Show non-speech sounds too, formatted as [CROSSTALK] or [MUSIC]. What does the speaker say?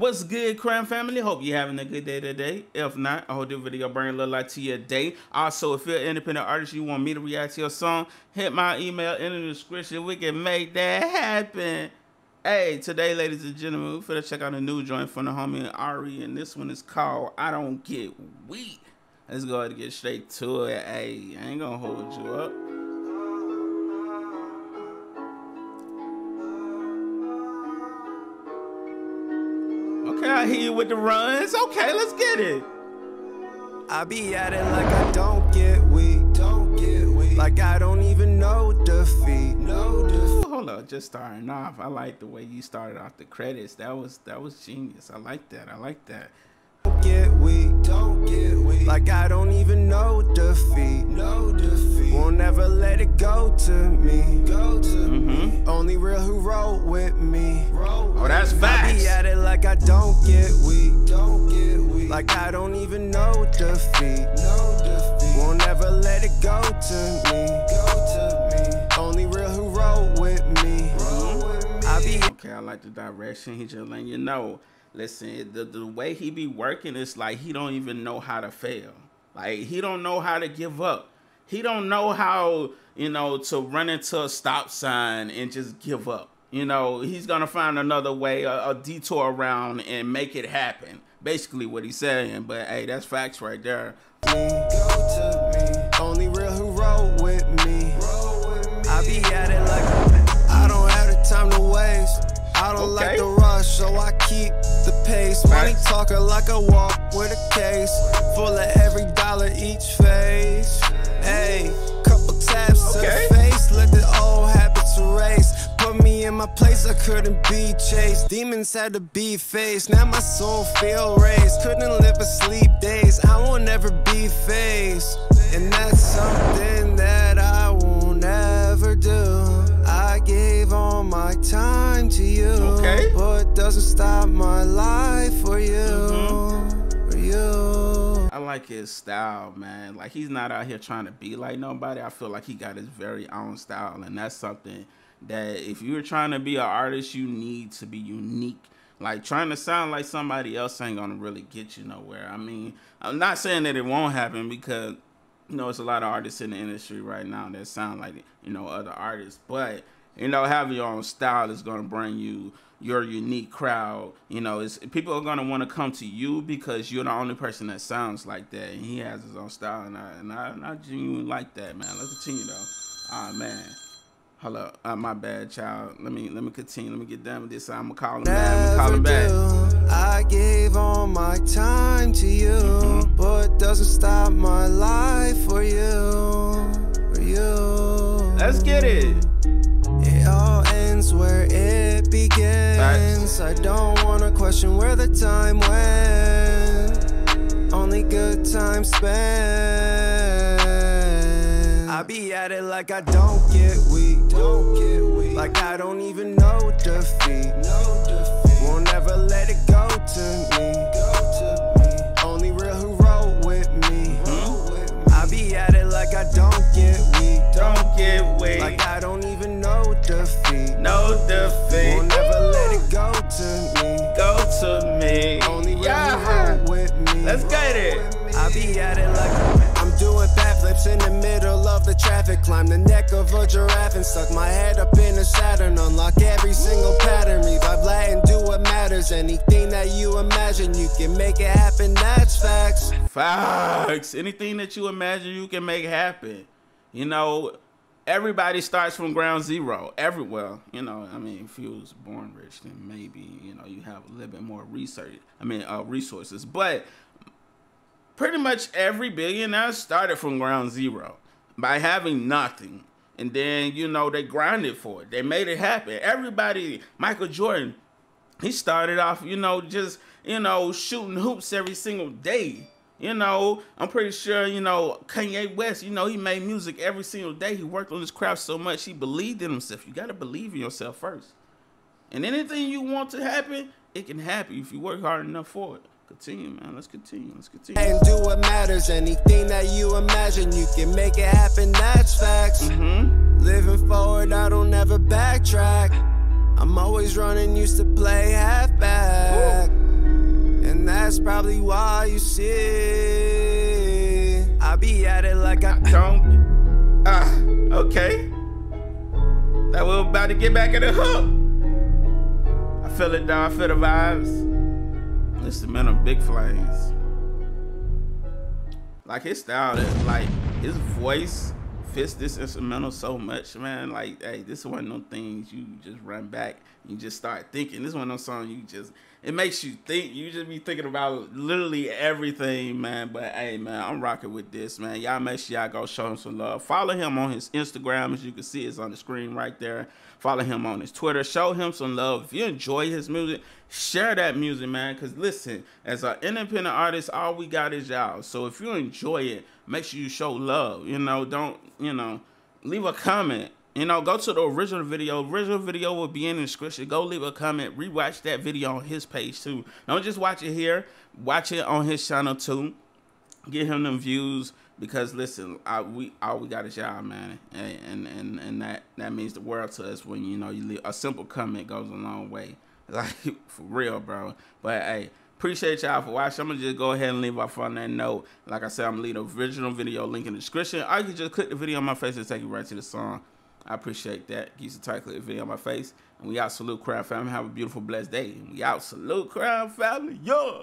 What's good, Crown family? Hope you're having a good day today. If not, I hope this video bring a little light to your day. Also, if you're an independent artist, you want me to react to your song, hit my email in the description. We can make that happen. Hey, today, ladies and gentlemen, we're going to check out a new joint from the homie Arye, and this one is called I Don't Get Weak. Let's go ahead and get straight to it. Hey, I ain't gonna hold you up. Hear you with the runs. Okay, let's get it. I be at it like I don't get weak, don't get weak. Like I don't even know defeat, no defeat. Hold up, just starting off. I like the way you started off the credits. That was that was genius. I like that. I like that. Don't get weak, don't get weak. Like I don't even know defeat, no defeat. Won't never let it go to me, go to Mm-hmm. me. Only real who roll with me. Roll Oh, that's I be at it like I don't get weak, don't get weak. Like I don't even know defeat, no defeat. Won't never let it go to me, go to me. Only real who roll with me. Roll with me. I be Okay, I like the direction. He just letting you know. Listen, the, the way he be working is like he don't even know how to fail. Like he don't know how to give up. He don't know how, you know, to run into a stop sign and just give up. You know, he's gonna find another way, a, a detour around and make it happen. Basically what he's saying. But hey, that's facts right there. go to me. Only real who roll with me. I be at it like I don't have the time to waste. I don't Okay. like the rush, so I keep the pace. Money talking like a walk with a case. Full of every dollar each place, I couldn't be chased. Demons had to be faced. Now my soul feel raised. Couldn't live a sleep days. I will never be faced. And that's something that I will never do. I gave all my time to you. Okay. But doesn't stop my life for you. Mm-hmm. For you. I like his style, man. Like he's not out here trying to be like nobody. I feel like he got his very own style, and that's something that if you're trying to be an artist, you need to be unique. Like trying to sound like somebody else ain't gonna really get you nowhere. I mean, I'm not saying that it won't happen because you know, it's a lot of artists in the industry right now that sound like you know other artists, but you know, having your own style is gonna bring you your unique crowd. You know, it's people are gonna want to come to you because you're the only person that sounds like that, and he has his own style, and I and I, and I genuinely like that, man. Let's continue though. Ah man. Hello, uh, my bad, child. Let me let me continue. Let me get done with this. I'm gonna call him back. I'm gonna call him back. I gave all my time to you, Mm-hmm. but doesn't stop my life for you, for you. Let's get it. It all ends where it begins. I don't wanna question where the time went. Only good time spent. I be at it like I don't get weak, don't get weak. Like I don't even know defeat, no defeat. Won't never let it go to me, go to me. Only real who roll with me. I be at it like I don't get weak, Don't get weak. like I don't even know defeat. no defeat. Won't never let it go to me. Go to me. Only real Yeah. who roll with me. Let's get it. I be at it like I'm doing backflips in the middle of the traffic. Climb the neck of a giraffe and stuck my head up in a Saturn. Unlock every single pattern. Revive Latin, do what matters. Anything that you imagine, you can make it happen. That's facts. Facts. Anything that you imagine you can make happen. You know, everybody starts from ground zero. everywhere. you know, I mean, if you was born rich, then maybe you know you have a little bit more research. I mean, uh, resources. But pretty much every billionaire started from ground zero by having nothing. And then, you know, they grinded for it. They made it happen. Everybody, Michael Jordan, he started off, you know, just, you know, shooting hoops every single day. You know, I'm pretty sure, you know, Kanye West, you know, he made music every single day. He worked on his craft so much, he believed in himself. You got to believe in yourself first. And anything you want to happen, it can happen if you work hard enough for it. Continue, man. Let's continue. Let's continue. And do what matters. Anything that you imagine, you can make it happen. That's facts. Mm-hmm. Living forward, I don't ever backtrack. I'm always running, used to play halfback. And that's probably why you see. I be at it like I don't. Ah, okay. That we're about to get back in the hook. I feel it, down. I feel the vibes. Instrumental Big Flames. Like his style, like his voice fits this instrumental so much, man. Like, hey, this is one of those things you just run back, you just start thinking. This is one of those songs you just it makes you think. You just be thinking about literally everything, man. But hey, man, I'm rocking with this, man. Y'all make sure y'all go show him some love. Follow him on his Instagram, as you can see, it's on the screen right there. Follow him on his Twitter. Show him some love. If you enjoy his music, share that music, man. Cause listen, as an independent artist, all we got is y'all. So if you enjoy it, make sure you show love. You know, don't you know, leave a comment you know, go to the original video. Original video will be in the description. Go leave a comment. Rewatch that video on his page too. Don't just watch it here. Watch it on his channel too. Get him them views because listen, I, we all we got is y'all, man, and and and that that means the world to us. When you know you leave a simple comment goes a long way. [LAUGHS] Like for real, bro. But hey. Appreciate y'all for watching. I'm gonna just go ahead and leave off on that note. Like I said, I'm gonna leave the original video link in the description. Or you can just click the video on my face and take you right to the song. I appreciate that. Use a tight clip video on my face. And we out. Salute Crown Family. Have a beautiful, blessed day. And we out. Salute Crown Family. Yeah.